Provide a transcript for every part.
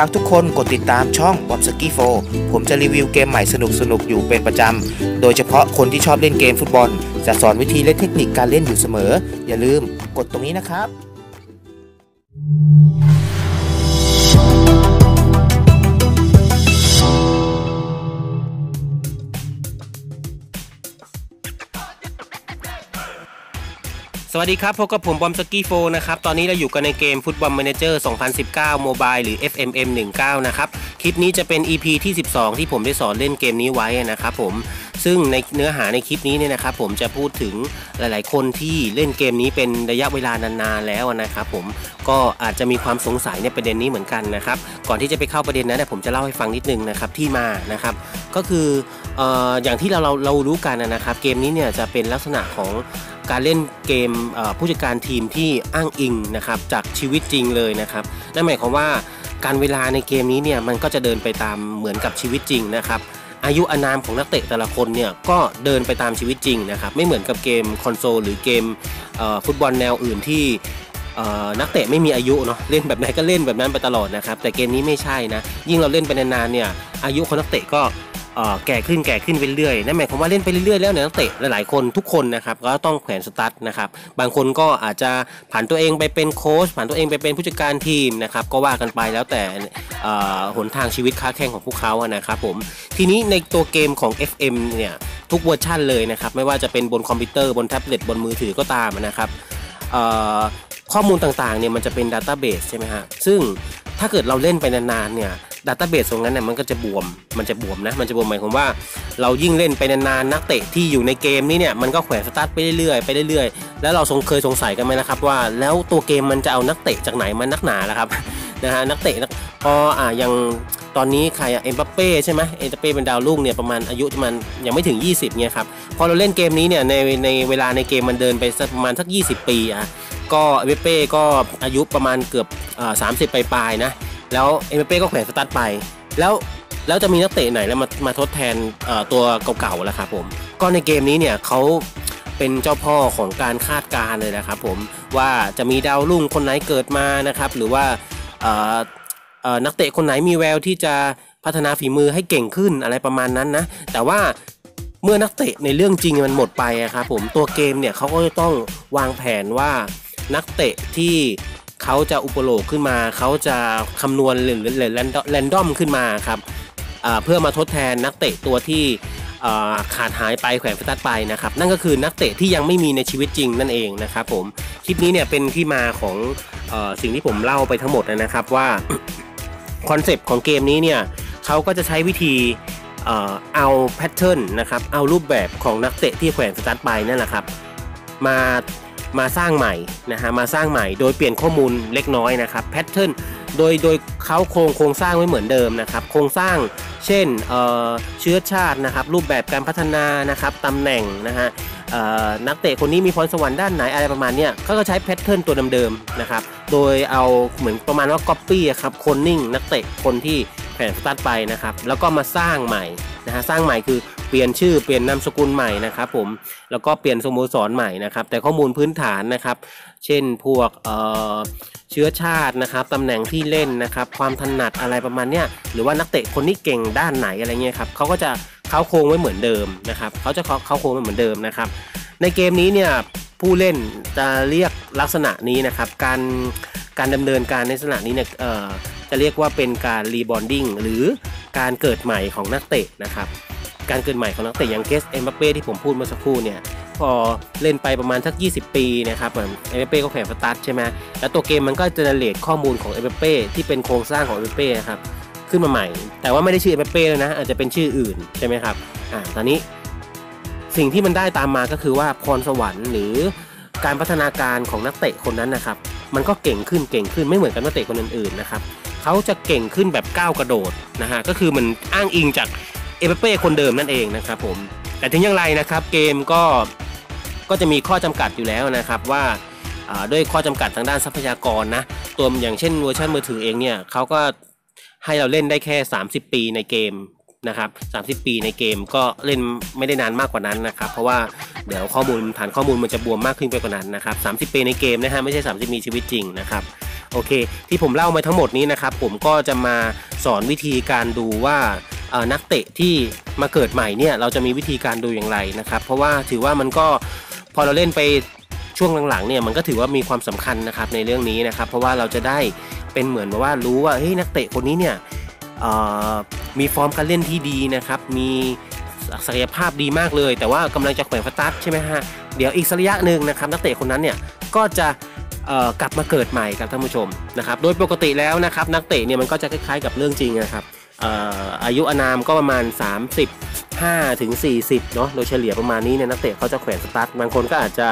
ฝากทุกคนกดติดตามช่อง b o b s k i 4ผมจะรีวิวเกมใหม่สนุกๆอยู่เป็นประจำ โดยเฉพาะคนที่ชอบเล่นเกมฟุตบอล จะสอนวิธีและเทคนิคการเล่นอยู่เสมอ อย่าลืมกดตรงนี้นะครับ วัสดีครับพบกับผมบอมสกี้โฟนะครับ ตอนนี้เราอยู่กันในเกมฟุตบอล m ม n เจอร์2019 Mobile หรือ FMM 19 นะครับ คลิปนี้จะเป็น EP ที่ 12 ที่ผมได้สอนเล่นเกมนี้ไว้นะครับผม ซึ่งในเนื้อหาในคลิปนี้เนี่ยนะครับผมจะพูดถึงหลาย ๆ คนที่เล่นเกมนี้เป็นระยะเวลานานๆแล้วนะครับผมก็อาจจะมีความสงสัยในประเด็นนี้เหมือนกันนะครับก่อนที่จะไปเข้าประเด็นนั้นเนยผมจะเล่าให้ฟังนิดนึงนะครับที่มานะครับก็คือออย่างที่เราเราเรารู้กันนะครับเกมนี้เนี่ยจะเป็นลักษณะของการเล่นเกมผู้จัดการทีมที่อ้างอิงนะครับจากชีวิตจริงเลยนะครับนั่นหมายความว่าการเวลาในเกมนี้เนี่ยมันก็จะเดินไปตามเหมือนกับชีวิตจริงนะครับ อายุอานามของนักเตะแต่ละคนเนี่ยก็เดินไปตามชีวิตจริงนะครับไม่เหมือนกับเกมคอนโซลหรือเกมฟุตบอลแนวอื่นที่นักเตะไม่มีอายุเนาะเล่นแบบไหนก็เล่นแบบนั้นไปตลอดนะครับแต่เกมนี้ไม่ใช่นะยิ่งเราเล่นไปนานๆเนี่ยอายุของนักเตะก็ แก่ขึ้นแก่ขึ้นไปเรื่อยนั่นหมายความว่าเล่นไปเรื่อยๆแล้วเนี่ยนักเตะหลายๆคนทุกคนนะครับก็ต้องแขวนสตั๊ดนะครับบางคนก็อาจจะผันตัวเองไปเป็นโค้ชผันตัวเองไปเป็นผู้จัดการทีมนะครับก็ว่ากันไปแล้วแต่หนทางชีวิตค้าแข่งของพวกเขาอะนะครับผมทีนี้ในตัวเกมของ FM เนี่ยทุกเวอร์ชันเลยนะครับไม่ว่าจะเป็นบนคอมพิวเตอร์บนแท็บเล็ตบนมือถือก็ตามนะครับข้อมูลต่างๆเนี่ยมันจะเป็น database ใช่ไหมฮะซึ่งถ้าเกิดเราเล่นไปนานๆเนี่ย database ตรงนั้นเนี่ยมันก็จะบวม มันจะบวมนะ มันจะบวมหมายความว่า เรายิ่งเล่นไปนานๆนักเตะที่อยู่ในเกมนี้เนี่ยมันก็แขวนสตั๊ดไปเรื่อยๆไปเรื่อยๆแล้วเราสงเคยสงสัยกันไหมนะครับว่า แล้วตัวเกมมันจะเอานักเตะจากไหนมานักหนาล่ะครับนะฮะนักเตะพออ่ายังตอนนี้ใครอะเอ็มบัปเป้ใช่ไหมเอ็มบัปเป้เป็นดาวรุ่งเนี่ยประมาณอายุมันยังไม่ถึง 20เนี่ยครับพอเราเล่นเกมนี้เนี่ยในในเวลาในเกมมันเดินไปประมาณสัก 20 ปีอะก็เอ็มบัปเป้ก็อายุประมาณเกือบสามสิบปลายๆนะ แล้วเอ็มบัปเป้ก็แขวนสตั๊ดไป แล้วแล้วจะมีนักเตะไหนแล้วมามาทดแทนตัวเก่าๆแล้วครับผม ก็ในเกมนี้เนี่ยเขาเป็นเจ้าพ่อของการคาดการณ์เลยนะครับผมว่าจะมีดาวรุ่งคนไหนเกิดมานะครับหรือว่านักเตะคนไหนมีแววที่จะพัฒนาฝีมือให้เก่งขึ้นอะไรประมาณนั้นนะ แต่ว่าเมื่อนักเตะในเรื่องจริงมันหมดไปครับผมตัวเกมเนี่ยเขาก็จะต้องวางแผนว่านักเตะที่ เขาจะอุปโลกขึ้นมา เขาจะคำนวณหรือ random ขึ้นมาครับเพื่อมาทดแทนนักเตะตัวที่ขาดหายไปแขวนสตั๊ดไปนะครับ นั่นก็คือนักเตะที่ยังไม่มีในชีวิตจริงนั่นเองนะครับผมคลิปนี้เนี่ยเป็นที่มาของอสิ่งที่ผมเล่าไปทั้งหมดนะครับว่าคอนเซปต์ของเกมนี้เนี่ยเขาก็จะใช้วิธีเอา pattern นะครับเอารูปแบบของนักเตะที่แขวนสตั๊ดไปนั่นแหละครับมา มาสร้างใหม่นะฮะมาสร้างใหม่โดยเปลี่ยนข้อมูลเล็กน้อยนะครับ pattern โดยโดยเค้าโครงโครงสร้างไม่เหมือนเดิมนะครับโครงสร้างเช่นเเชื้อชาตินะครับรูปแบบการพัฒนานะครับตำแหน่งนะฮะนักเตะคนนี้มีพรสวรรค์ด้านไหนอะไรประมาณนี้เขาก็ใช้ pattern ตัวเดิมๆนะครับโดยเอาเหมือนประมาณว่าก๊อปปี้ครับโคลนนิ่งนักเตะคนที่ แผนสตาร์ทไปนะครับ แล้วก็มาสร้างใหม่นะฮะสร้างใหม่คือเปลี่ยนชื่อเปลี่ยนนามสกุลใหม่นะครับผมแล้วก็เปลี่ยนสโมสรใหม่นะครับ แต่ข้อมูลพื้นฐานนะครับ เช่นพวกเเชื้อชาตินะครับตำแหน่งที่เล่นนะครับ ความถนัดอะไรประมาณเนี้ยหรือว่านักเตะคนนี้เก่งด้านไหนอะไรเงี้ยครับเขาก็จะเขาโครงไว้เหมือนเดิมนะครับเขาจะเขาโครงไว้เหมือนเดิมนะครับ ในเกมนี้เนี่ยผู้เล่นจะเรียกลักษณะนี้นะครับ การ การดำเนินการในลักษณะนี้เนี่ยจะเรียกว่าเป็นการ reborning หรือการเกิดใหม่ของนักเตะนะครับการเกิดใหม่ของนักเตะอย่างเคสเอ็มบัปเป้ที่ผมพูดเมื่อสักครู่เนี่ยพอเล่นไปประมาณสัก 20 ปีนะครับเอ็มบัปเป้ก็แขวนสตั๊ดใช่ไหมแล้วตัวเกมมันก็จะ generate ข้อมูลของเอ็มบัปเป้ที่เป็นโครงสร้างของเอ็มบัปเป้นะครับขึ้นมาใหม่ แต่ว่าไม่ได้ชื่อเอ็มบัปเป้แล้วนะ อาจจะเป็นชื่ออื่นใช่ไหมครับอ่าตอนนี้สิ่งที่มันได้ตามมาก็คือว่าพรสวรรค์หรือการพัฒนาการของนักเตะคนนั้นนะครับ มันก็เก่งขึ้นเก่งขึ้นไม่เหมือนกับนักเตะคนอื่นๆนะครับเขาจะเก่งขึ้นแบบก้าวกระโดดนะฮะก็คือมันอ้างอิงจากเอเปเป้คนเดิมนั่นเองนะครับผมแต่ถึงอย่างไรนะครับเกมก็ก็จะมีข้อจำกัดอยู่แล้วนะครับว่าด้วยข้อจำกัดทางด้านทรัพยากรนะตัวอย่างเช่นเวอร์ชันมือถือเองเนี่ยเขาก็ให้เราเล่นได้แค่ 30 ปีในเกม นะครับ30 ปีในเกมก็เล่นไม่ได้นานมากกว่านั้นนะครับเพราะว่าเดี๋ยวข้อมูลฐานข้อมูลมันจะบวมมากขึ้นไปกว่านั้นนะครับ30 ปีในเกมนะฮะไม่ใช่ 30 มีชีวิตจริงนะครับโอเค ที่ผมเล่ามาทั้งหมดนี้นะครับผมก็จะมาสอนวิธีการดูว่านักเตะที่มาเกิดใหม่เนี่ยเราจะมีวิธีการดูอย่างไรนะครับ เพราะว่าถือว่ามันก็พอเราเล่นไปช่วงหลังๆเนี่ยมันก็ถือว่ามีความสำคัญนะครับในเรื่องนี้นะครับเพราะว่าเราจะได้เป็นเหมือนว่ารู้ว่าเฮ้ยนักเตะคนนี้เนี่ย มีฟอร์มการเล่นที่ดีนะครับ มีศักยภาพดีมากเลย แต่ว่ากำลังจะแขวนฟตัสใช่ไหมฮะ เดี๋ยวอีกสักระยะหนึ่งนะครับนักเตะคนนั้นเนี่ยก็จะกลับมาเกิดใหม่ครับท่านผู้ชมนะครับ โดยปกติแล้วนะครับนักเตะเนี่ยมันก็จะคล้ายๆกับเรื่องจริงนะครับอายุอนามก็ประมาณ 35ถึง40เนาะโดยเฉลี่ยประมาณนี้เนี่ยนักเตะเขาจะแขวนสตาร์ทบางคนก็อาจจะ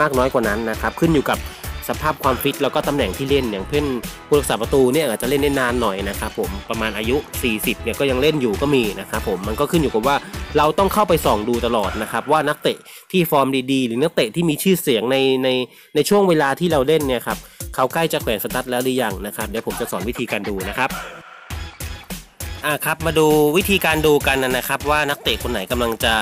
มากน้อยกว่านั้นนะครับขึ้นอยู่กับ สภาพความฟิตแล้วก็ตำแหน่งที่เล่นอย่างเพื่อนผู้รักษาประตูเนี่ยอาจจะเล่นได้นานหน่อยนะครับผมประมาณอายุ 40เนี่ยก็ยังเล่นอยู่ก็มีนะครับผมมันก็ขึ้นอยู่กับว่าเราต้องเข้าไปส่องดูตลอดนะครับว่านักเตะที่ฟอร์มดีๆ หรือนักเตะที่มีชื่อเสียงในในในช่วงเวลาที่เราเล่นเนี่ยครับเขาใกล้จะแขวนสตั๊ดแล้วหรือยังนะครับเดี๋ยวผมจะสอนวิธีการดูนะครับ อะครับมาดูวิธีการดูกันนะครับว่านักเตะคนไหนกำลังจะ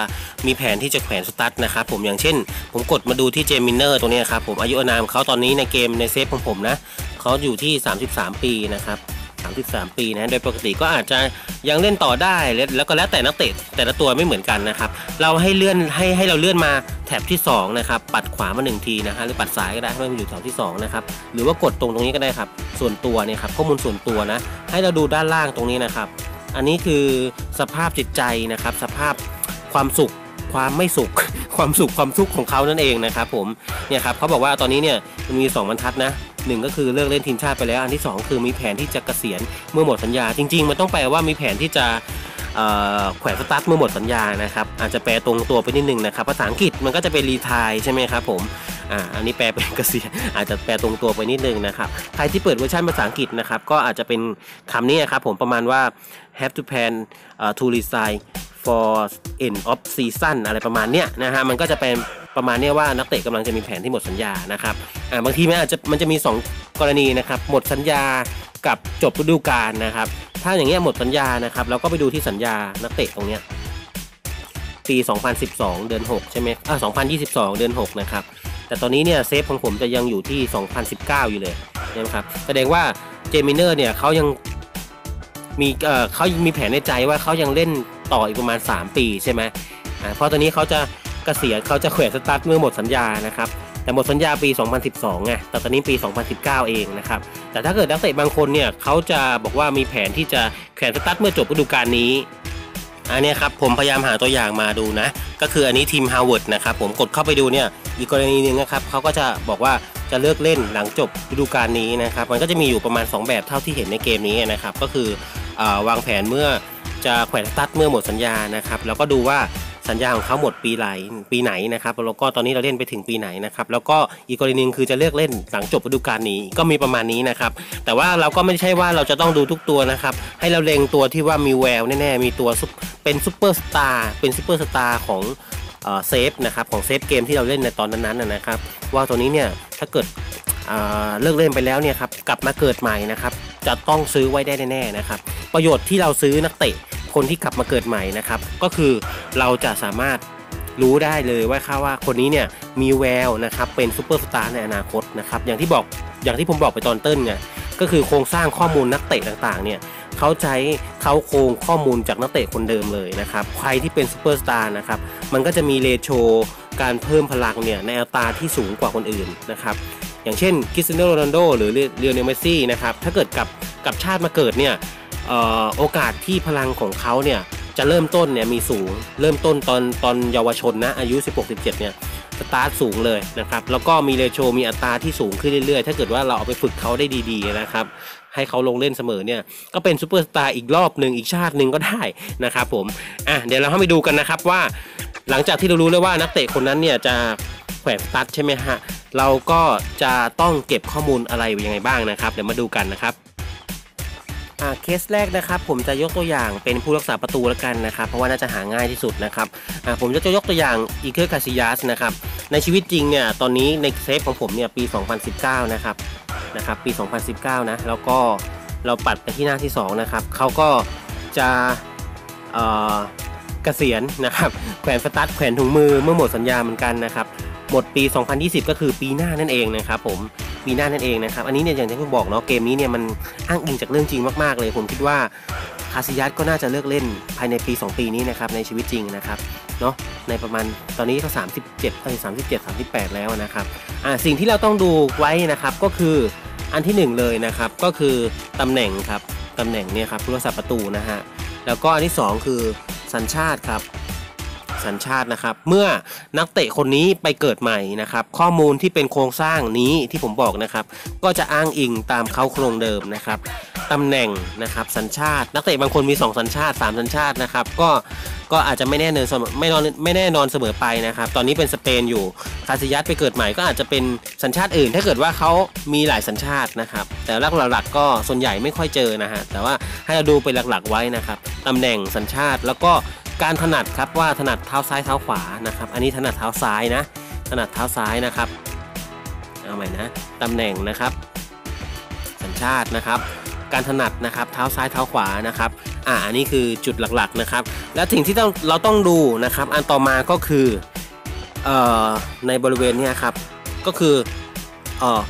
มีแผนที่จะแขวนสตั๊ดนะครับผมอย่างเช่น ผมกดมาดูที่เจมส์ มิลเนอร์ตัวนี้ครับผมอายุอนามเขาตอนนี้ในเกมใน save ของผมนะเขาอยู่ที่ 33 ปีนะครับ 33ปีนะโดยปกติก็อาจจะยังเล่นต่อได้แล้วก็แล้วแต่นักเตะแต่ละตัวไม่เหมือนกันนะครับเราให้เลื่อนให้ให้เราเลื่อนมาแถบที่2นะครับปัดขวามา1ทีนะฮะหรือปัดซ้ายก็ได้ให้มันอยู่แถวที่2นะครับหรือว่ากดตรงตรงนี้ก็ได้ครับส่วนตัวเนี่ยครับข้อมูลส่วนตัวนะให้เราดูด้านล่างตรงนี้นะครับ อันนี้คือสภาพจิตใจนะครับ สภาพความสุข ความไม่สุข ความสุขความทุกข์ของเขานั่นเองนะครับผมเนี่ยครับเขาบอกว่าตอนนี้เนี่ยมันมี 2บรรทัดนะหนึ่งก็คือเลิกเล่นทีมชาติไปแล้วอันที่ 2 คือมีแผนที่จะเกษียณเมื่อหมดสัญญา จริง ๆ มันต้องแปลว่ามีแผนที่จะแขวนสตั๊ดเมื่อหมดสัญญานะครับอาจจะแปลตรงตัวไปนิดนึงนะครับภาษาอังกฤษมันก็จะเป็น retire ใช่ไหมครับผม อ่าอันนี้แปลเป็นเกษียณอาจจะแปลตรงตัวไปนิดนึงนะครับใครที่เปิดเวอร์ชันภาษาอังกฤษนะครับก็อาจจะเป็นคำนี้ครับผมประมาณว่า have to plan uh, to resign for end of season อะไรประมาณเนี้ยนะฮะมันก็จะเป็นประมาณนี้ว่านักเตะกำลังจะมีแผนที่หมดสัญญานะครับอ่าบางทีมันอาจจะมันจะมี 2 กรณีนะครับหมดสัญญากับจบฤดูกาลนะครับ ถ้าอย่างเงี้ยหมดสัญญานะครับเราก็ไปดูที่สัญญานักเตะตรงเนี้ยปี 2012 เดือน 6 ใช่ไหมอ่า2022 เดือน 6 นะครับ แต่ตอนนี้เนี่ยเซฟของผมจะยังอยู่ที่ 2019 อยู่เลยนะครับแสดงว่าเจมิเนอร์เนี่ยเขายังมีเอ่อเขามีแผนในใจว่าเขายังเล่นต่ออีกประมาณ 3 ปีใช่ไหมอ่าเพราะตอนนี้เขาจะเกษียณเขาจะแขวนสตั๊ดเมื่อหมดสัญญานะครับแต่หมดสัญญาปี 2012 ไง แต่ตอนนี้ปี 2019 เองนะครับ แต่ถ้าเกิดนักเตะบางคนเนี่ยเขาจะบอกว่ามีแผนที่จะแขวนสตั๊ดเมื่อจบฤดูกาลนี้ อันนี้ครับผมพยายามหาตัวอย่างมาดูนะ ก็คืออันนี้ทิมฮาวเวิร์ดนะครับผมกดเข้าไปดูเนี่ยอีกกรณีหนึ่งนะครับเขาก็จะบอกว่าจะเลิกเล่นหลังจบฤดูกาลนี้นะครับมันก็จะมีอยู่ประมาณ 2 แบบเท่าที่เห็นในเกมนี้นะครับก็คืออวางแผนเมื่อจะแขวนสตั๊ดเมื่อหมดสัญญานะครับแล้วก็ดูว่า สัญญาของเขาหมดปีไหนปีไหนนะครับแล้วก็ตอนนี้เราเล่นไปถึงปีไหนนะครับแล้วก็อีกกรณีนึงคือจะเลิกเล่นหลังจบฤดูกาลนี้ก็มีประมาณนี้นะครับแต่ว่าเราก็ไม่ใช่ว่าเราจะต้องดูทุกตัวนะครับให้เราเล็งตัวที่ว่ามีแววแน่ๆมีตัวเป็นซูเปอร์สตาร์เป็นซูเปอร์สตาร์ของ save นะครับของ save เกมที่เราเล่นในตอนนั้นๆนะครับว่าตัวนี้เนี่ยถ้าเกิด เลิกเล่นไปแล้วเนี่ยครับกลับมาเกิดใหม่นะครับจะต้องซื้อไว้ได้แน่ๆนะครับประโยชน์ที่เราซื้อนักเตะคนที่กลับมาเกิดใหม่นะครับก็คือเราจะสามารถรู้ได้เลยว่าค่าว่าคนนี้เนี่ยมีแววนะครับเป็นซูเปอร์สตาร์ในอนาคตนะครับอย่างที่บอกอย่างที่ผมบอกไปตอนต้นเนี่ยก็คือโครงสร้างข้อมูลนักเตะต่างๆเนี่ยเขาใช้เค้าโครงข้อมูลจากนักเตะคนเดิมเลยนะครับใครที่เป็นซูเปอร์สตาร์นะครับมันก็จะมี ratioการเพิ่มพลังเนี่ยในอัตราที่สูงกว่าคนอื่นนะครับ อย่างเช่นคริสเตียโนโรนัลโดหรือลิโอเนลเมสซี่นะครับถ้าเกิดกลับกลับชาติมาเกิดเนี่ยโอกาสที่พลังของเขาเนี่ยจะเริ่มต้นเนี่ยมีสูง เริ่มต้นตอนตอนเยาวชนนะอายุ 16-17 เนี่ยสตาร์ทสูงเลยนะครับแล้วก็มี ratio มีอัตราที่สูงขึ้นเรื่อยๆ ถ้าเกิดว่าเราเอาไปฝึกเขาได้ดีๆนะครับให้เขาลงเล่นเสมอเนี่ยก็เป็นซูเปอร์สตาร์อีกรอบหนึ่งอีกชาติหนึ่งก็ได้นะครับผมอะเดี๋ยวเราเข้าไปดูกันนะครับว่า หลังจากที่เรารู้แล้วว่านักเตะคนนั้นเนี่ยจะ แขวนสตั๊ดใช่ไหมฮะ เราก็จะต้องเก็บข้อมูลอะไรยังไงบ้างนะครับ เดี๋ยวมาดูกันนะครับเคสแรกนะครับผมจะยกตัวอย่างเป็นผู้รักษาประตูแล้วกันนะครับ เพราะว่าน่าจะหาง่ายที่สุดนะครับผมจะจะยกตัวอย่างอิเกร์ กาซิยาสนะครับในชีวิตจริงเนี่ยตอนนี้ใน save ของผมเนี่ยปี 2019 นะครับนะครับปี 2019 นะแล้วก็เราปัดไปที่หน้าที่ 2 นะครับเขาก็จะเกษียณนะครับแขวนสตาร์ทแขวนถุงมือเมื่อหมดสัญญาเหมือนกันนะครับ หมดปี 2020 ก็คือปีหน้านั่นเองนะครับผมปีหน้านั่นเองนะครับอันนี้เนี่ยอย่างที่ผมบอกเนาะเกมนี้เนี่ยมันอ้างอิงจากเรื่องจริงมากๆเลย ผมคิดว่าคาซิยัสก็น่าจะเลิกเล่นภายในปี 2 ปีนี้นะครับในชีวิตจริงนะครับเนาะในประมาณตอนนี้ก็37เอ้ย37 38 แล้วนะครับอ่าสิ่งที่เราต้องดูไว้นะครับก็คืออันที่ 1 เลยนะครับก็คือตำแหน่งครับตำแหน่งเนี่ยครับผู้รักษาประตูนะฮะแล้วก็อันที่ 2 คือสัญชาติครับ สัญชาตินะครับ เมื่อนักเตะคนนี้ไปเกิดใหม่นะครับ ข้อมูลที่เป็นโครงสร้างนี้ที่ผมบอกนะครับ ก็จะอ้างอิงตามเขาโครงเดิมนะครับตำแหน่งนะครับสัญชาติ นักเตะบางคนมี 2 สัญชาติ 3 สัญชาตินะครับ ก็ก็อาจจะไม่แน่นอนเสมอไม่นอนไม่แน่นอนเสมอไปนะครับ ตอนนี้เป็นสเปนอยู่คาซิยัสไปเกิดใหม่ก็อาจจะเป็นสัญชาติอื่น ถ้าเกิดว่าเขามีหลายสัญชาตินะครับ แต่หลักๆก็ส่วนใหญ่ไม่ค่อยเจอนะฮะแต่ว่าให้เราดูเป็นหลักๆไว้นะครับตำแหน่งสัญชาติแล้วก็ การถนัดครับว่าถนัดเท้าซ้ายเท้าขวานะครับ อันนี้ถนัดเท้าซ้ายนะ ถนัดเท้าซ้ายนะครับเอาใหม่นะตำแหน่งนะครับ สัญชาตินะครับ การถนัดนะครับเท้าซ้ายเท้าขวานะครับอ่าอันนี้คือจุดหลักๆนะครับ และสิ่งที่ต้องเราต้องดูนะครับ อันต่อมาก็คือเอ่อในบริเวณนี้ครับก็คือเอ่อ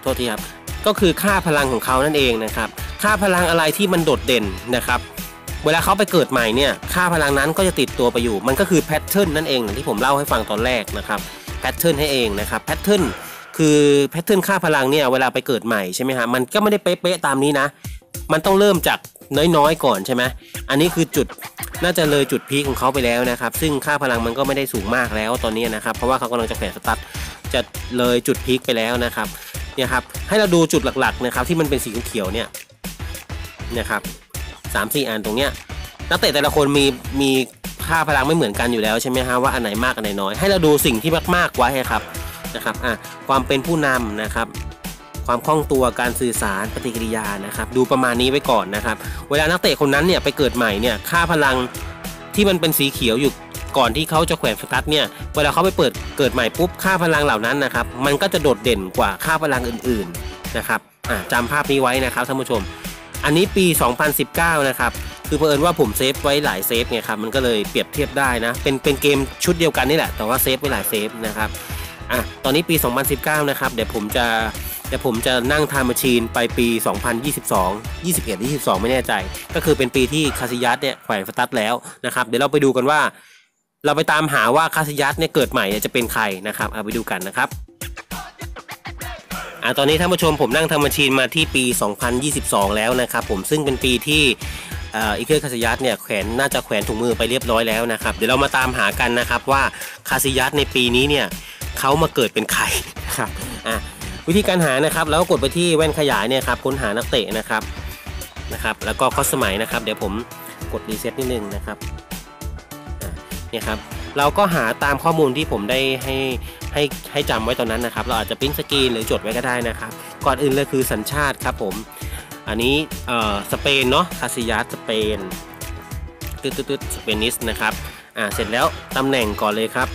โทษทีครับ ก็คือค่าพลังของเขานั่นเองนะครับ ค่าพลังอะไรที่มันโดดเด่นนะครับ เวลาเขาไปเกิดใหม่เนี่ยค่าพลังนั้นก็จะติดตัวไปอยู่ มันก็คือ pattern นั่นเองที่ผมเล่าให้ฟังตอนแรกนะครับ pattern นั่นเองนะครับ pattern คือแพทเทิร์นค่าพลังเนี่ยเวลาไปเกิดใหม่ใช่ไหมฮะมันก็ไม่ได้เป๊ะๆตามนี้นะ มันต้องเริ่มจากน้อยๆก่อนใช่ไหมอันนี้คือจุดน่าจะเลยจุดพีคของเขาไปแล้วนะครับ ซึ่งค่าพลังมันก็ไม่ได้สูงมากแล้วตอนนี้นะครับ เพราะว่าเขากำลังจะแขวนสตาร์ทจะเลยจุดพีคไปแล้วนะครับ เนี่ยครับให้เราดูจุดหลักๆนะครับที่มันเป็นสีเขียวเนี่ยนะครับสามสี่อันตรงเนี้ยนักเตะแต่ละคนมีมีค่าพลังไม่เหมือนกันอยู่แล้วใช่ไหมฮะว่าอันไหนมากอันไหนน้อย ให้เราดูสิ่งที่มากๆไว้ครับนะครับอะความเป็นผู้นำนะครับ ความคล่องตัวการสื่อสารปฏิกิริยานะครับ ดูประมาณนี้ไว้ก่อนนะครับ เวลานักเตะคนนั้นเนี่ยไปเกิดใหม่เนี่ยค่าพลังที่มันเป็นสีเขียวอยู่ ก่อนที่เขาจะแขวนสตั๊ดเนี่ยเวลาเขาไปเปิดเกิดใหม่ปุ๊บค่าพลังเหล่านั้นนะครับมันก็จะโดดเด่นกว่าค่าพลังอื่นๆนะครับอะจำภาพนี้ไว้นะครับท่านผู้ชม อันนี้ปี 2019 นะครับคือเผอิญว่าผม save ไว้หลาย save เนี่ยครับมันก็เลยเปรียบเทียบได้นะเป็นเป็นเกมชุดเดียวกันนี่แหละแต่ว่า save ไว้หลาย save นะครับอะตอนนี้ปี 2019 นะครับเดี๋ยวผมจะเดี๋ยวผมจะนั่ง time machine ไปปี 2022 21 22 ไม่แน่ใจ ก็คือเป็นปีที่คาซิยัสเนี่ยแขวนสตั๊ดแล้วนะครับเดี๋ยวเราไปดูกันว่า เราไปตามหาว่าคาซิยัสเนี่ยเกิดใหม่จะเป็นใครนะครับเอาไปดูกันนะครับอ่าตอนนี้ท่านผู้ชมผมนั่ง time machine มาที่ปี 2022 แล้วนะครับผมซึ่งเป็นปีที่อิเคร์คาซิยัสเนี่ยแขวนน่าจะแขวนถุงมือไปเรียบร้อยแล้วนะครับเดี๋ยวเรามาตามหากันนะครับว่าคาซิยัสในปีนี้เนี่ยเขามาเกิดเป็นใครนะครับอ่าวิธีการหานะครับแล้วกดไปที่แว่นขยายเนี่ยครับค้นหานักเตะนะครับนะครับ แล้วก็ข้อสมัยนะครับ เดี๋ยวผมกด reset นิดนึงนะครับ เนี่ยครับเราก็หาตามข้อมูลที่ผมได้ให้ให้ให้จำไว้ตอนนั้นนะครับ เราอาจจะ print screen หรือจดไว้ก็ได้นะครับ ก่อนอื่นเลยคือสัญชาติครับผม อันนี้เอ่อสเปนเนาะคาซิยัสสเปนตึ๊ดตึ๊ดสเปนิสนะครับอ่าเสร็จแล้วตำแหน่งก่อนเลยครับ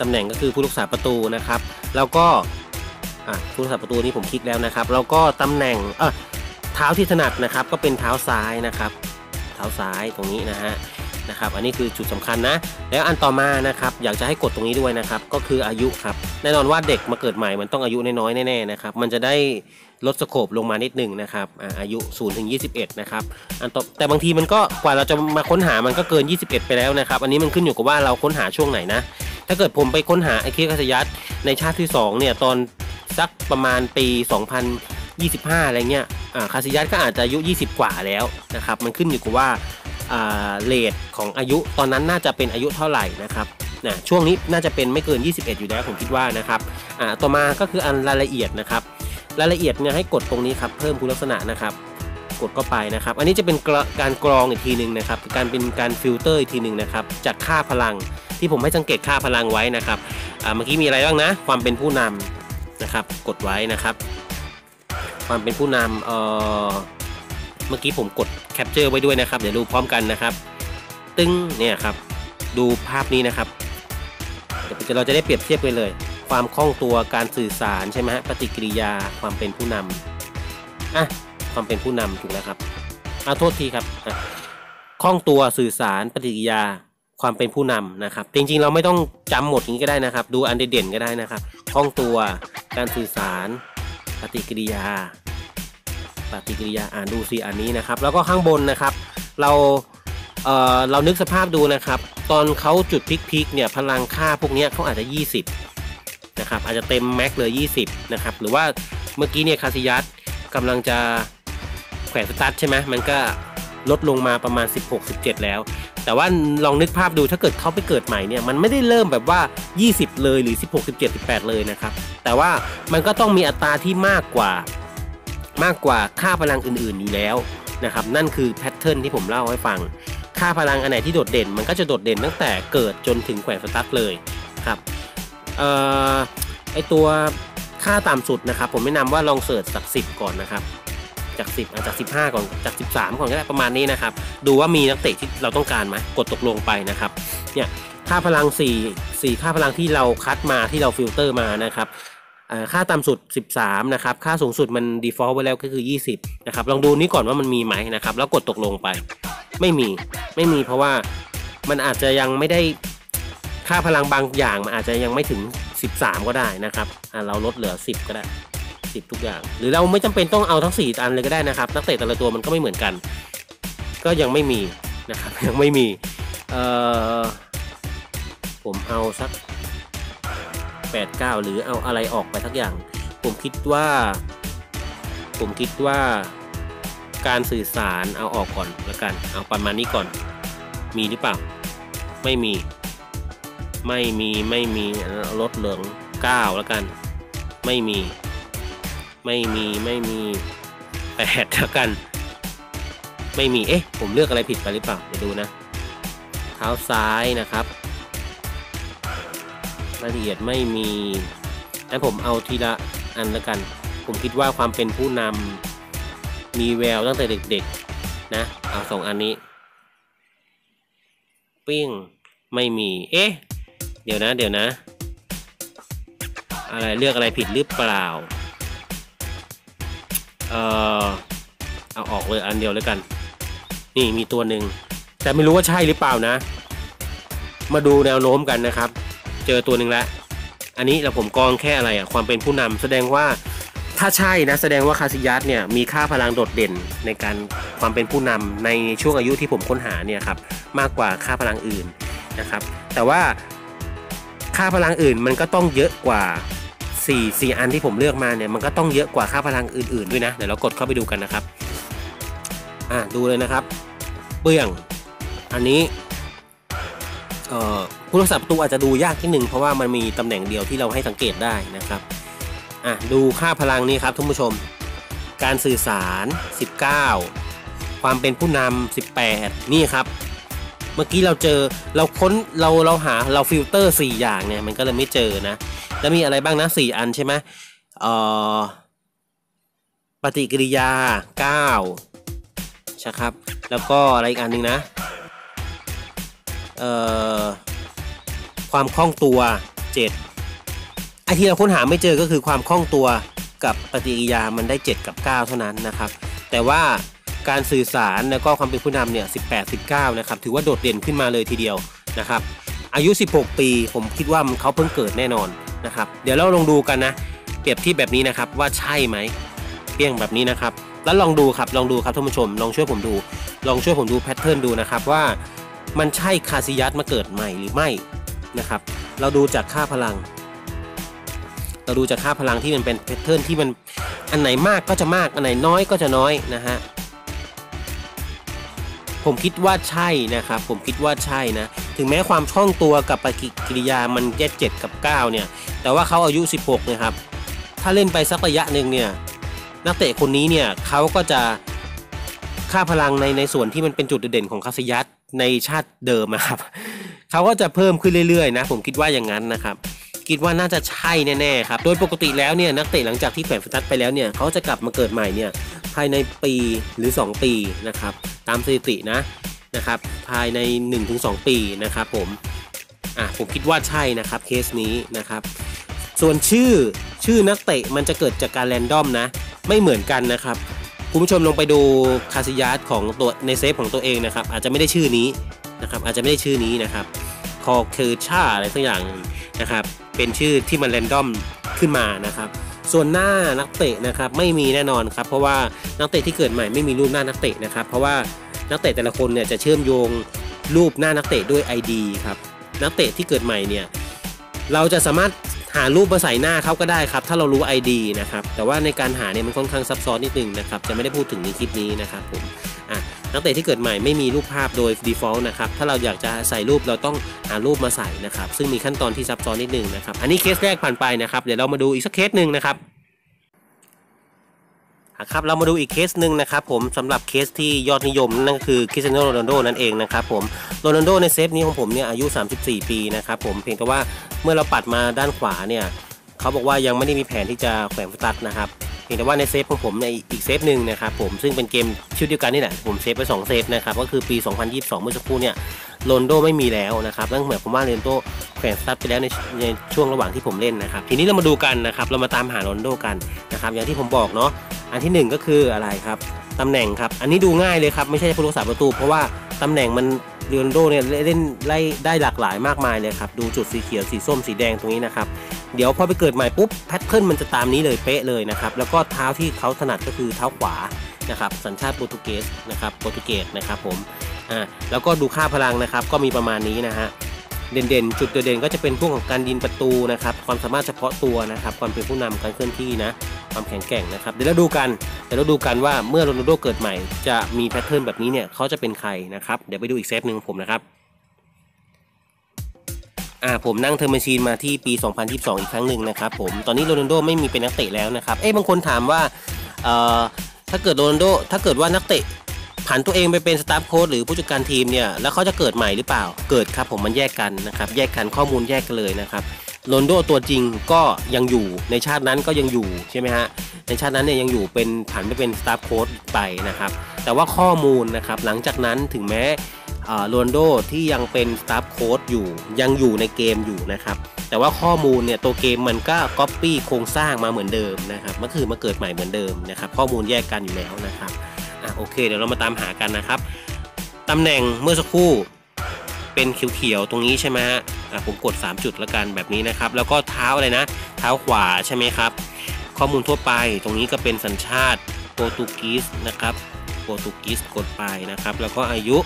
ตำแหน่งก็คือผู้รักษาประตูนะครับ แล้วก็อ่าผู้รักษาประตูนี้ผมคลิกแล้วนะครับ แล้วก็ตำแหน่งเออเท้าที่ถนัดนะครับ ก็เป็นเท้าซ้ายนะครับ เท้าซ้ายตรงนี้นะฮะ นะครับอันนี้คือจุดสำคัญนะ แล้วอันต่อมานะครับอยากจะให้กดตรงนี้ด้วยนะครับก็คืออายุครับแน่นอนว่าเด็กมาเกิดใหม่มันต้องอายุน้อยๆแน่ๆนะครับมันจะได้ลดสโคปลงมานิดหนึ่งนะครับอายุ0ถึง21นะครับอันต่อแต่บางทีมันก็กว่าเราจะมาค้นหามันก็เกิน 21 ไปแล้วนะครับอันนี้มันขึ้นอยู่กับว่าเราค้นหาช่วงไหนนะถ้าเกิดผมไปค้นหาไอเคคัสยัสในชาติที่2เนี่ยตอนสักประมาณปี 2025 อะไรเงี้ยคาซิยัสก็อาจจะอายุ 20 กว่าแล้วนะครับ มันขึ้นอยู่กับว่า เลทของอายุตอนนั้นน่าจะเป็นอายุเท่าไหร่นะครับนะช่วงนี้น่าจะเป็นไม่เกิน 21 อยู่แล้วผมคิดว่านะครับอ่าต่อมาก็คืออันรายละเอียดนะครับรายละเอียดเนี่ยให้กดตรงนี้ครับเพิ่มคุณลักษณะนะครับกดเข้าไปนะครับ อันนี้จะเป็นการกรองอีกทีหนึ่งนะครับ การเป็นการฟิลเตอร์อีกทีหนึ่งนะครับ จากค่าพลังที่ผมให้สังเกตค่าพลังไว้นะครับเมื่อกี้มีอะไรบ้างนะ ความเป็นผู้นำนะครับ กดไว้นะครับ ความเป็นผู้นำเอ่อ เมื่อกี้ผมกด capture ไว้ด้วยนะครับ เดี๋ยวดูพร้อมกันนะครับ ตึ้งเนี่ยครับ ดูภาพนี้นะครับ เดี๋ยวเราจะได้เปรียบเทียบกันเลย ความคล่องตัวการสื่อสารใช่ไหมฮะปฏิกิริยาความเป็นผู้นำอะความเป็นผู้นำถูกแล้วครับอะโทษทีครับอะคล่องตัวสื่อสารปฏิกิริยาความเป็นผู้นำนะครับ จริงๆ เราไม่ต้องจำหมดอย่างนี้ก็ได้นะครับ ดูอันเด่นๆก็ได้นะครับคล่องตัวการสื่อสารปฏิกิริยา ปฏิกิริยาอ่านดูสิอันนี้นะครับ แล้วก็ข้างบนนะครับ เราเอ่อเรานึกสภาพดูนะครับ ตอนเขาจุดพิกๆเนี่ยพลังค่าพวกนี้เขาอาจจะ 20นะครับอาจจะเต็มแม็กเลย 20นะครับหรือว่าเมื่อกี้เนี่ยคาซิยัสกำลังจะแขวนสตาร์ทใช่ไหมมันก็ลดลงมาประมาณ 16-17 แล้ว แต่ว่าลองนึกภาพดูถ้าเกิดเขาไปเกิดใหม่เนี่ยมันไม่ได้เริ่มแบบว่า 20 เลยหรือ 16 17 18 เลยนะครับ แต่ว่ามันก็ต้องมีอัตราที่มากกว่า มากกว่าค่าพลังอื่นๆอยู่แล้วนะครับนั่นคือ pattern ที่ผมเล่าให้ฟัง ค่าพลังอันไหนที่โดดเด่น มันก็จะโดดเด่นตั้งแต่เกิดจนถึงแขวนสตั๊ดเลยครับเอ่อไอตัวค่าต่ำสุดนะครับ ผมแนะนำว่าลอง search จาก10 ก่อนนะครับจาก 10อาจจาก15 ก่อนจาก 13 ก่อนก็ได้ประมาณนี้นะครับ ดูว่ามีนักเตะที่เราต้องการไหมกดตกลงไปนะครับเนี่ยค่าพลัง 4 4 ค่าพลังที่เราคัดมาที่เราฟิลเตอร์มานะครับ ค่าต่ำสุด 13 นะครับ ค่าสูงสุดมัน default ไว้แล้วก็คือ 20 นะครับ ลองดูนี้ก่อนว่ามันมีไหมนะครับ แล้วกดตกลงไป ไม่มี ไม่มีเพราะว่ามันอาจจะยังไม่ได้ค่าพลังบางอย่างมันอาจจะยังไม่ถึง 13 ก็ได้นะครับ เราลดเหลือ 10 ก็ได้ 10 ทุกอย่าง หรือเราไม่จำเป็นต้องเอาทั้ง 4 อันเลยก็ได้นะครับ นักเตะแต่ละตัวมันก็ไม่เหมือนกัน ก็ยังไม่มีนะครับ ยังไม่มี เอ่อ ผมเอาสัก 8 9 หรือเอาอะไรออกไปสักอย่าง ผมคิดว่า ผมคิดว่าการสื่อสารเอาออกก่อนล้วกัน เอาประมาณนี้ก่อน มีหรือเปล่า ไม่มี ไม่มี ไม่มีลดเหลือง9แล้วกัน ไม่มี ไม่มี ไม่มีแปดล้วกัน ไม่มี เอ๊ะ ผมเลือกอะไรผิดไปหรือเปล่าเดี๋ยวดูนะ เท้าซ้ายนะครับ รายละเอียดไม่มีงั้นผมเอาทีละอันล้วกัน ผมคิดว่าความเป็นผู้นำมีแววตั้งแต่เด็กๆ นะ เอาสองอันนี้ ปิ้ง ไม่มี เอ๊ะ เดี๋ยวนะ เดี๋ยวนะ อะไรเลือกอะไรผิดหรือเปล่า เออเอาออกเลยอันเดียวแล้วกัน นี่มีตัวหนึ่ง แต่ไม่รู้ว่าใช่หรือเปล่านะ มาดูแนวโน้มกันนะครับ เจอตัวหนึ่งแล้ว อันนี้เราผมกองแค่อะไรอะความเป็นผู้นำแสดงว่าถ้าใช่นะแสดงว่าคาซิยัสเนี่ยมีค่าพลังโดดเด่นในการความเป็นผู้นำในช่วงอายุที่ผมค้นหาเนี่ยครับมากกว่าค่าพลังอื่นนะครับแต่ว่าค่าพลังอื่นมันก็ต้องเยอะกว่า 4 4 อันที่ผมเลือกมาเนี่ยมันก็ต้องเยอะกว่าค่าพลังอื่นๆด้วยนะเดี๋ยวเรากดเข้าไปดูกันนะครับอะดูเลยนะครับ เบื้อง อันนี้เอ่อ ผู้รักษาประตูอาจจะดูยากที่หนึ่งเพราะว่ามันมีตำแหน่งเดียวที่เราให้สังเกตได้นะครับอะดูค่าพลังนี้ครับท่านผู้ชม การสื่อสาร 19 ความเป็นผู้นำ18 นี่ครับ เมื่อกี้เราเจอเราค้นเราเราหาเราฟิลเตอร์ 4 อย่างเนี่ยมันก็เลยไม่เจอนะแล้วมีอะไรบ้างนะ 4 อันใช่ไหมเอ่อปฏิกิริยา 9ใช่ครับ แล้วก็อะไรอีกอันหนึ่งนะ เอ่อ ความคล่องตัว 7 ไอที่เราค้นหาไม่เจอก็คือความคล่องตัวกับปฏิกิริยามันได้ 7 กับ 9 เท่านั้นนะครับ แต่ว่าการสื่อสารแล้วก็ความเป็นผู้นำเนี่ย18 19นะครับถือว่าโดดเด่นขึ้นมาเลยทีเดียวนะครับ อายุ 16 ปีผมคิดว่ามันเขาเพิ่งเกิดแน่นอนนะครับ เดี๋ยวเราลองดูกันนะเปรียบที่แบบนี้นะครับว่าใช่ไหมเปี้ยงแบบนี้นะครับ แล้วลองดูครับลองดูครับท่านผู้ชม ลองช่วยผมดู ลองช่วยผมดูแพทเทิร์นดูนะครับว่ามันใช่คาซิยัสมาเกิดใหม่หรือไม่ นะครับ เราดูจากค่าพลัง เราดูจากค่าพลังที่มันเป็นแพทเทิร์นที่มันอันไหนมากก็จะมาก อันไหนน้อยก็จะน้อยนะฮะผมคิดว่าใช่นะครับ ผมคิดว่าใช่นะ ถึงแม้ความคล่องตัวกับปฏิกิริยามันแค่เจ็ดกับ 9 เนี่ย แต่ว่าเขาอายุ 16นะครับ ถ้าเล่นไปสักระยะหนึ่งเนี่ย นักเตะคนนี้เนี่ยเขาก็จะค่าพลังในในส่วนที่มันเป็นจุดเด่นของคาซิยัสในชาติเดิมนะครับ เขาก็จะเพิ่มขึ้นเรื่อยๆนะผมคิดว่าอย่างนั้นนะครับคิดว่าน่าจะใช่แน่ๆครับ โดยปกติแล้วเนี่ยนักเตะหลังจากที่แขวนสตัดไปแล้วเนี่ยเขาจะกลับมาเกิดใหม่เนี่ยภายในปีหรือ 2 ปีนะครับตามสถิตินะนะครับภายใน 1-2 ปีนะครับผมอะผมคิดว่าใช่นะครับเคสนี้นะครับส่วนชื่อชื่อนักเตะมันจะเกิดจากการแรนดอมนะไม่เหมือนกันนะครับคุณผู้ชมลองไปดูคาซิยัสของตัวในเซฟของตัวเองนะครับอาจจะไม่ได้ชื่อนี้ นะครับอาจจะไม่ได้ชื่อนี้นะครับคอเคอร์ชาอะไรสักอย่างนะครับเป็นชื่อที่มันแรนดอมขึ้นมานะครับ ส่วนหน้านักเตะนะครับไม่มีแน่นอนครับเพราะว่านักเตะที่เกิดใหม่ไม่มีรูปหน้านักเตะนะครับ เพราะว่านักเตะแต่ละคนเนี่ยจะเชื่อมโยงรูปหน้านักเตะด้วย ID ครับนักเตะที่เกิดใหม่เนี่ยเราจะสามารถหารูปมาใส่หน้าเขาก็ได้ครับ ถ้าเรารู้ ID นะครับแต่ว่าในการหาเนี่ยมันค่อนข้างซับซ้อนนิดนึงนะครับจะไม่ได้พูดถึงในคลิปนี้นะครับผม นักเตะที่เกิดใหม่ไม่มีรูปภาพโดย default นะครับ ถ้าเราอยากจะใส่รูปเราต้องหารูปมาใส่นะครับ ซึ่งมีขั้นตอนที่ซับซ้อนนิดนึงนะครับ อันนี้เคสแรกผ่านไปนะครับ เดี๋ยวเรามาดูอีกสักเคสหนึ่งนะครับครับเรามาดูอีกเคสหนึ่งนะครับผมสำหรับเคสที่ยอดนิยมนั่นก็คือคริสเตียโนโรนัลโดนั่นเองนะครับผมโรนัลโดใน save นี้ของผมเนี่ยอายุ 34 ปีนะครับผมเพียงแต่ว่าเมื่อเราปัดมาด้านขวาเนี่ย เขาบอกว่ายังไม่ได้มีแผนที่จะแขวนสตั๊ดนะครับเพียงแต่ว่าใน save ของผมในอีก save หนึ่งนะครับผมซึ่งเป็นเกมชุดเดียวกันนี่แหละผม save ไป2 save นะครับก็คือปี 2022 เมื่อสักครู่เนี่ยโรนัลโดไม่มีแล้วนะครับนั่นหมายความว่าโรนัลโดแขวนสตั๊ดไปแล้วในในช่วงระหว่างที่ผมเล่นนะครับทีนี้เรามาดูกันนะครับเรามาตามหาโรนัลโดกันนะครับอย่างที่ผมบอกเนาะอันที่ 1 ก็คืออะไรครับตำแหน่งครับอันนี้ดูง่ายเลยครับไม่ใช่ผู้รักษาประตู เพราะว่าตำแหน่งมันโรนัลโดเนี่ยเล่นไล่ได้หลากหลายมากมายเลยครับดูจุดสีเขียวสีส้มสีแดงตรงนี้นะครับ เดี๋ยวพอไปเกิดใหม่ปุ๊บ pattern มันจะตามนี้เลยเป๊ะเลยนะครับแล้วก็เท้าที่เขาถนัดก็คือเท้าขวานะครับสัญชาติโปรตุเกสนะครับโปรตุเกสนะครับผมอ่าแล้วก็ดูค่าพลังนะครับก็มีประมาณนี้นะฮะเด่นๆ จุดเด่นๆก็จะเป็นพวกของการยิงประตูนะครับความสามารถเฉพาะตัวนะครับความเป็นผู้นำการเคลื่อนที่นะความแข็งแกร่งนะครับเดี๋ยวเราดูกันเดี๋ยวเราดูกันว่าเมื่อโรนัลโดเกิดใหม่ จะมี pattern แบบนี้เนี่ยเขาจะเป็นใครนะครับเดี๋ยวไปดูอีก save หนึ่งผมนะครับ อ่าผมนั่ง time machine มาที่ปี 2022 อีกครั้งหนึ่งนะครับผมตอนนี้โรนัลโดไม่มีเป็นนักเตะแล้วนะครับเอ๊ะบางคนถามว่าเอ่อถ้าเกิดโรนัลโดถ้าเกิดว่านักเตะผันตัวเองไปเป็นสตาฟโค้ชหรือผู้จัดการทีมเนี่ยแล้วเขาจะเกิดใหม่หรือเปล่าเกิดครับผมมันแยกกันนะครับแยกกันข้อมูลแยกกันเลยนะครับโรนัลโดตัวจริงก็ยังอยู่ในชาตินั้นก็ยังอยู่ใช่ไหมฮะในชาตินั้นเนี่ยยังอยู่เป็นผันไปเป็นสตาฟโค้ชไปนะครับแต่ว่าข้อมูลนะครับหลังจากนั้นถึงแม้ โรนัลโดที่ยังเป็นสตาฟโค้ชอยู่ยังอยู่ในเกมอยู่นะครับ แต่ว่าข้อมูลเนี่ยตัวเกมมันก็ก๊อปปี้โครงสร้างมาเหมือนเดิมนะครับก็คือมาเกิดใหม่เหมือนเดิมนะครับ ข้อมูลแยกกันอยู่แล้วนะครับอะโอเค เดี๋ยวเรามาตามหากันนะครับตำแหน่งเมื่อสักครู่เป็นเขียวๆตรงนี้ใช่ไหมฮะอะผมกด 3 จุดละกันแบบนี้นะครับ แล้วก็เท้าอะไรนะ เท้าขวาใช่ไหมครับ ข้อมูลทั่วไปตรงนี้ก็เป็นสัญชาติโปรตุกีสนะครับโปรตุกีสกดไปนะครับ แล้วก็อายุ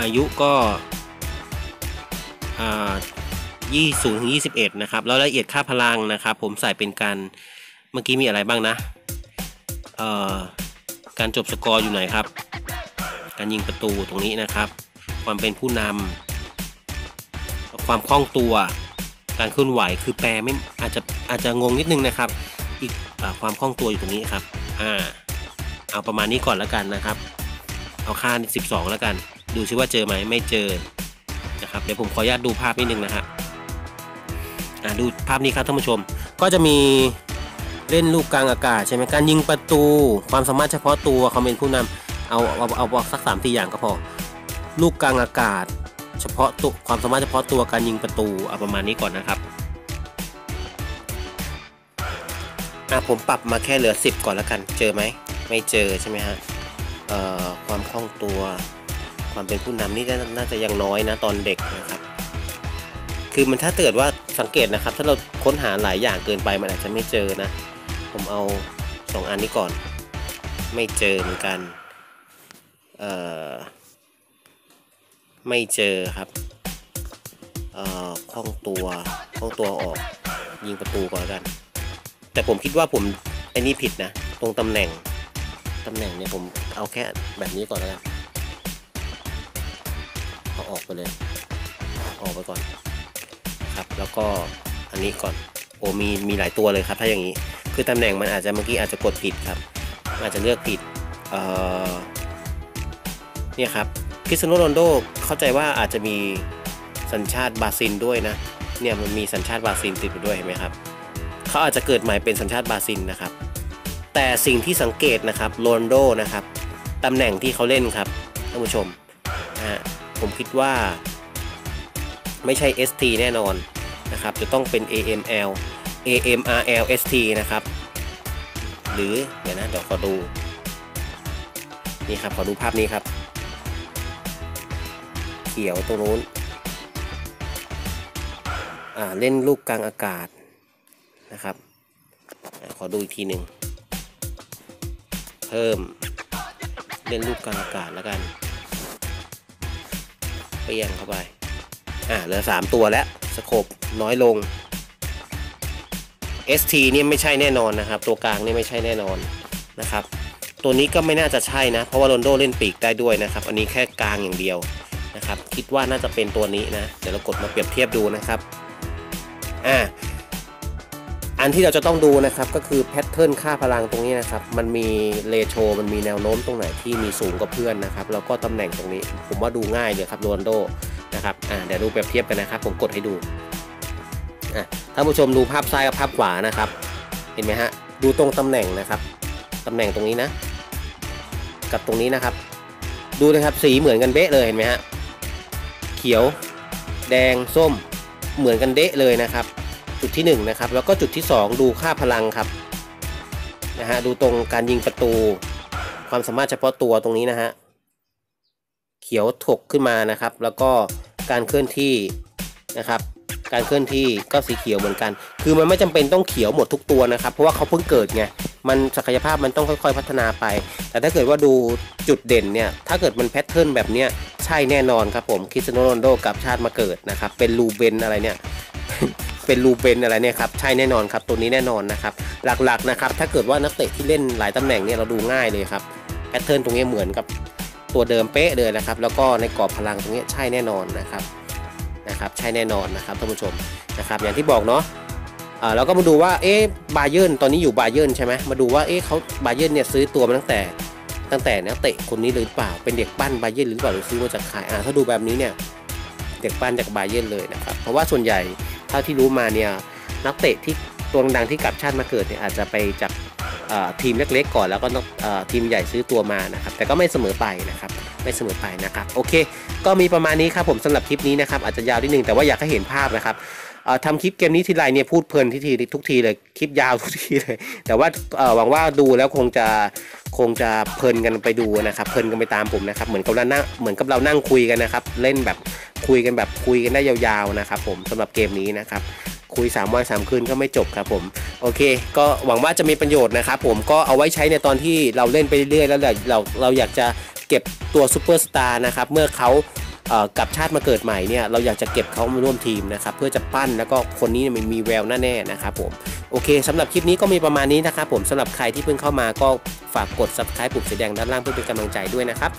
อายุก็ยี่ศูนย์ถึงยี่สิบเอ็ดนะครับ แล้วละเอียดค่าพลังนะครับ ผมใส่เป็นการเมื่อกี้มีอะไรบ้างนะการจบสกอร์อยู่ไหนครับ การยิงประตูตรงนี้นะครับ ความเป็นผู้นำความคล่องตัว การเคลื่อนไหวคือแปลไม่อาจจะอาจจะงงนิดนึงนะครับ อีกอความคล่องตัวอยู่ตรงนี้ครับอ่าเอาประมาณนี้ก่อนแล้วกันนะครับ เอาค่า 12 แล้วกัน ดูซิว่าเจอไหมไม่เจอนะครับเดี๋ยวผมขออนุญาตดูภาพนิดนึงนะครับอ่าดูภาพนี้ครับท่านผู้ชม ก็จะมีเล่นลูกกลางอากาศใช่ไหมการยิงประตู ความสามารถเฉพาะตัวเขาเป็นผู้นำเอาเอาเอาเอาสักสามสี่อย่างก็พอ ลูกกลางอากาศ เฉพาะตัวความสามารถเฉพาะตัวการยิงประตูเอาประมาณนี้ก่อนนะครับอะผมปรับมาแค่เหลือ 10 ก่อนแล้วกัน เจอไหม ไม่เจอใช่ไหมฮะ เอ่อ ความคล่องตัว ความเป็นผู้นำนี่น่าจะยังน้อยนะตอนเด็กนะครับ คือมันถ้าเกิดว่าสังเกตนะครับ ถ้าเราค้นหาหลายอย่างเกินไปมันอาจจะไม่เจอนะ ผมเอา 2 อันนี้ก่อน ไม่เจอเหมือนกัน เอ่อ ไม่เจอครับ เอ่อคล่องตัวคล่องตัวออก ยิงประตูก่อนกัน แต่ผมคิดว่าผมไอ้นี่ผิดนะ ตรงตำแหน่งตำแหน่งเนี่ยผมเอาแค่แบบนี้ก่อนแล้วกัน เอาออกไปเลยออกไปก่อนครับ แล้วก็อันนี้ก่อนโอ้มีมีหลายตัวเลยครับ ถ้าอย่างนี้คือตำแหน่งมันอาจจะเมื่อกี้อาจจะกดผิดครับ อาจจะเลือกผิดเอ่อเนี่ยครับคริสโนโรนโดเข้าใจว่าอาจจะมีสัญชาติบราซิลด้วยนะเนี่ยมันมีสัญชาติบราซิลติดอยู่ด้วยเห็นไหมครับเขาอาจจะเกิดใหม่เป็นสัญชาติบราซิลนะครับ แต่สิ่งที่สังเกตนะครับโรนัลโดนะครับตำแหน่งที่เขาเล่นครับท่านผู้ชมนะฮะ ผมคิดว่า ไม่ใช่ ST แน่นอนนะครับ จะต้องเป็น AML AMRL ST นะครับ หรือเดี๋ยวนะเดี๋ยวขอดู นี่ครับ ขอดูภาพนี้ครับ เขียวตรงนู้นอ่าเล่นลูกกลางอากาศนะครับ ขอดูอีกทีหนึ่ง เพิ่มเล่นลูกกลางอากาศแล้วกัน เปี้ยงเข้าไปอ่าเหลือสามตัวแล้วสโคปน้อยลง ST นี่ไม่ใช่แน่นอนนะครับ ตัวกลางนี่ไม่ใช่แน่นอนนะครับ ตัวนี้ก็ไม่น่าจะใช่นะ เพราะว่าโรนโดเล่นปีกได้ด้วยนะครับ อันนี้แค่กลางอย่างเดียวนะครับ คิดว่าน่าจะเป็นตัวนี้นะ เดี๋ยวเรากดมาเปรียบเทียบดูนะครับ อ่า อันที่เราจะต้องดูนะครับก็คือแพทเทิร์นค่าพลังตรงนี้นะครับ มันมีเลโชมันมีแนวโน้มตรงไหนที่มีสูงกว่าเพื่อนนะครับแล้วก็ตำแหน่งตรงนี้ ผมว่าดูง่ายเลยครับโรนโดนะครับอ่าเดี๋ยวดูเปรียบเทียบกันนะครับ ผมกดให้ดูอะท่านผู้ชมดูภาพซ้ายกับภาพขวานะครับ เห็นไหมฮะดูตรงตำแหน่งนะครับตำแหน่งตรงนี้นะ กับตรงนี้นะครับ ดูนะครับสีเหมือนกันเบ๊ะเลยเห็นไหมฮะเขียว แดงส้มเหมือนกันเดะเลยนะครับ จุดที่1นนะครับ แล้วก็จุดที่ 2 ดูค่าพลังครับนะฮะดูตรงการยิงประตู ความสามารถเฉพาะตัวตรงนี้นะฮะเขียวถกขึ้นมานะครับ แล้วก็การเคลื่อนที่นะครับ การเคลื่อนที่ก็สีเขียวเหมือนกัน คือมันไม่จำเป็นต้องเขียวหมดทุกตัวนะครับ เพราะว่าเขาเพิ่งเกิดไงมันศักยภาพมันต้องค่อยๆพัฒนาไป แต่ถ้าเกิดว่าดูจุดเด่นเนี่ย ถ้าเกิดมัน pattern แบบเนี้ยใช่แน่นอนครับผมคริสเตียโนโรนัลโดกลับชาติมาเกิดนะครับ เป็นลูเบนอะไรเนี่ย เป็นลูเบนอะไรเนี่ยครับใช่แน่นอนครับตัวนี้แน่นอนนะครับหลักๆนะครับถ้าเกิดว่านักเตะที่เล่นหลายตำแหน่งเนี่ยเราดูง่ายเลยครับ pattern ตรงนี้เหมือนกับตัวเดิมเป๊ะเลยนะครับแล้วก็ในกรอบพลังตรงนี้ใช่แน่นอนนะครับนะครับใช่แน่นอนนะครับท่านผู้ชมนะครับอย่างที่บอกเนาะอ่าเราก็มาดูว่าเอ๊ะบาเยิร์นตอนนี้อยู่บาเยิร์นใช่ไหมมาดูว่าเอ๊ะเขาบาเยิร์นเนี่ยซื้อตัวมาตั้งแต่ตั้งแต่นักเตะคนนี้เลยหรือเปล่า เป็นเด็กปั้นบาเยิร์นหรือเปล่าหรือซื้อมาจากขายอ่าถ้าดูแบบนี้เนี่ยเด็กปั้นจากบาเยิร์นเลยนะครับเพราะว่าส่วนใหญ่ ท่าที่รู้มาเนี่ยนักเตะที่ตัวดังๆที่กลับชาติมาเกิดเนี่ยอาจจะไปจากทีมเล็กๆก่อนแล้วก็ทีมใหญ่ซื้อตัวมานะครับแต่ก็ไม่เสมอไปนะครับไม่เสมอไปนะครับโอเค ก็มีประมาณนี้ครับผมสำหรับคลิปนี้นะครับอาจจะยาวนิดนึงแต่ว่าอยากให้เห็นภาพนะครับ ทำคลิปเกมนี้ทีไรเนี่ยพูดเพลินทีทีทุกทีเลยคลิปยาวทุกทีเลย แต่ว่าหวังว่าดูแล้วคงจะคงจะเพลินกันไปดูนะครับเพลินกันไปตามผมนะครับเหมือนกับเรานั่งเหมือนกับเรานั่งคุยกันนะครับ เล่นแบบคุยกันแบบคุยกันได้ยาวๆนะครับ ผมสำหรับเกมนี้นะครับคุย 3 วัน 3 คืนก็ไม่จบครับผมโอเค ก็หวังว่าจะมีประโยชน์นะครับผมก็เอาไว้ใช้ในตอนที่เราเล่นไปเรื่อยๆแล้วเราเราเราอยากจะเก็บตัวซูเปอร์สตาร์นะครับเมื่อเขา กับชาติมาเกิดใหม่เนี่ยเราอยากจะเก็บเขามาร่วมทีมนะครับเพื่อจะปั้นแล้วก็คนนี้มันมีแววแน่ๆนะครับผมโอเคสำหรับคลิปนี้ก็มีประมาณนี้นะครับผมสำหรับใครที่เพิ่งเข้ามาก็ฝากกด subscribe ปุ่มสีแดงด้านล่างเพื่อเป็นกำลังใจด้วยนะครับ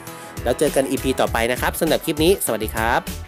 แล้วเจอกัน EP ต่อไปนะครับสำหรับคลิปนี้ สวัสดีครับ